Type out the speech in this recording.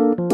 thank you